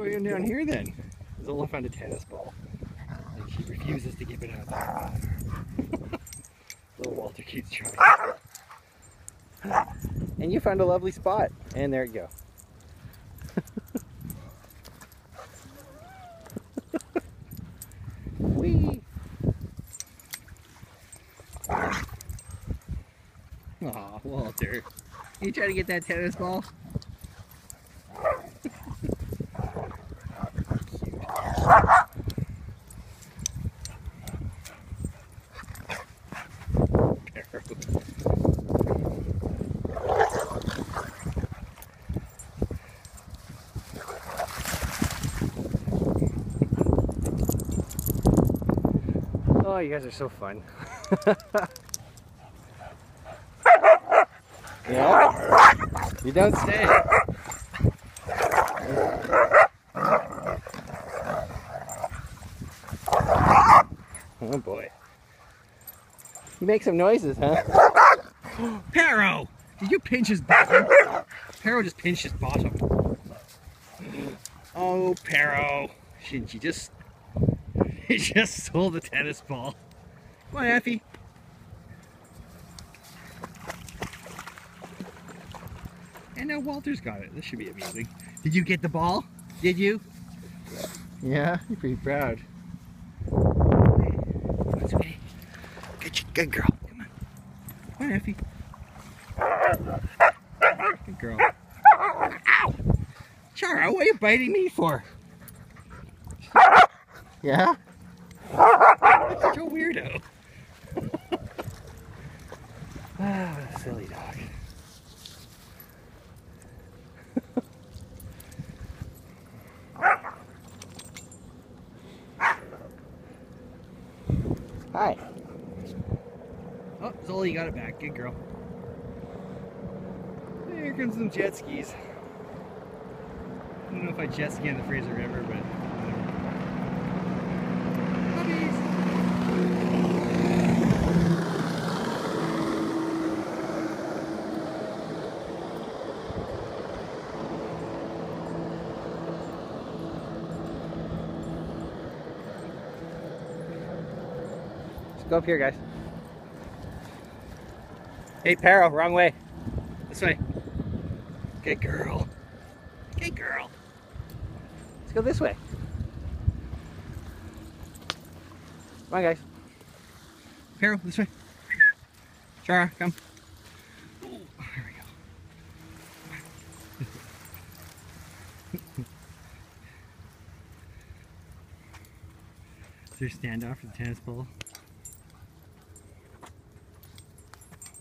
going on down here then? Zola found a tennis ball. And she refuses to give it out. Little Walter keeps trying. And you found a lovely spot. And there you go. Whee! Aw, Walter. You trying to get that tennis ball? Oh, you guys are so fun. yeah? You don't stay. Oh boy. You make some noises, huh? Perro! Did you pinch his bottom? Perro just pinched his bottom. Oh, Perro. Shouldn't you just... He just stole the tennis ball. Come on, Effi. And now Walter's got it. This should be amusing. Did you get the ball? Did you? Yeah, you're pretty proud. That's okay. Good, good girl. Come on. Come on, Effi. Good girl. Ow! Chara, what are you biting me for? Yeah? Such a weirdo. ah, silly dog. Hi. Oh, Zola, you got it back. Good girl. Here comes some jet skis. I don't know if I jet ski in the Fraser River, but go up here, guys. Hey, Perro, wrong way. This way. Good girl. Good girl. Let's go this way. Come on, guys. Perro, this way. Chara, come. Ooh, there we go. Is there a standoff for the tennis ball?